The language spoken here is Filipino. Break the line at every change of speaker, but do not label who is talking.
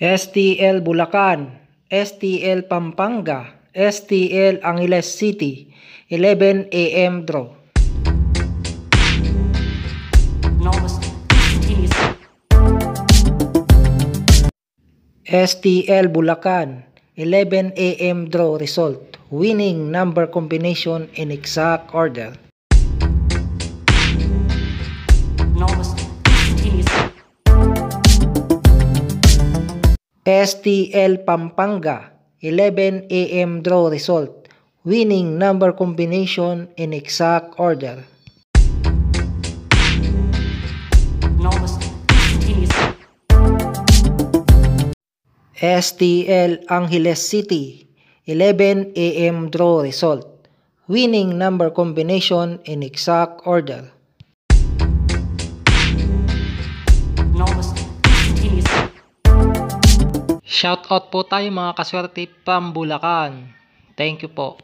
STL Bulacan, STL Pampanga, STL Angeles City, 11 a.m. draw. STL Bulacan, 11 a.m. draw result. Winning number combination in exact order. STL Pampanga, 11 a.m. draw result. Winning number combination in exact order. STL Angeles City, 11 a.m. draw result. Winning number combination in exact order. Shoutout po tayo mga kaswerte from Bulacan. Thank you po.